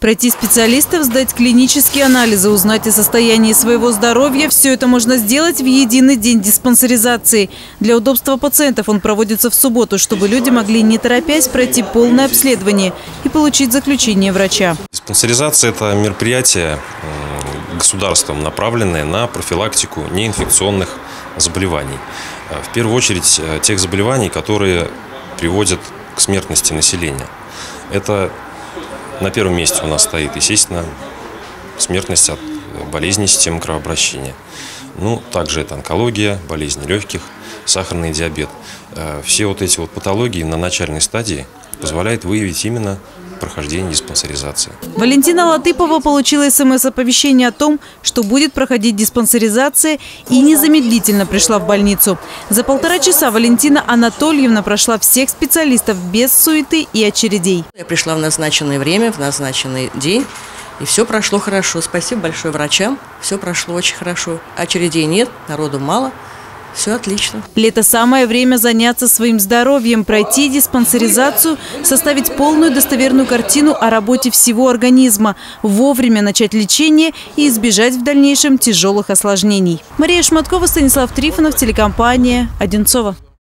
Пройти специалистов, сдать клинические анализы, узнать о состоянии своего здоровья – все это можно сделать в единый день диспансеризации. Для удобства пациентов он проводится в субботу, чтобы люди могли не торопясь пройти полное обследование и получить заключение врача. Диспансеризация – это мероприятие государством, направленное на профилактику неинфекционных заболеваний. Э, в первую очередь э, тех заболеваний, которые приводят к смертности населения. Это на первом месте у нас стоит, естественно, смертность от болезней системы кровообращения. Ну, также это онкология, болезни легких, сахарный диабет. Э, все вот эти вот патологии на начальной стадии позволяют выявить именно прохождения диспансеризации. Валентина Латыпова получила смс-оповещение о том, что будет проходить диспансеризация и незамедлительно пришла в больницу. За полтора часа Валентина Анатольевна прошла всех специалистов без суеты и очередей. Я пришла в назначенное время, в назначенный день. И все прошло хорошо. Спасибо большое врачам. Все прошло очень хорошо. Очередей нет, народу мало. Все отлично. Лето – самое время заняться своим здоровьем, пройти диспансеризацию, составить полную достоверную картину о работе всего организма, вовремя начать лечение и избежать в дальнейшем тяжелых осложнений. Мария Шматкова, Станислав Трифонов, телекомпания «Одинцова».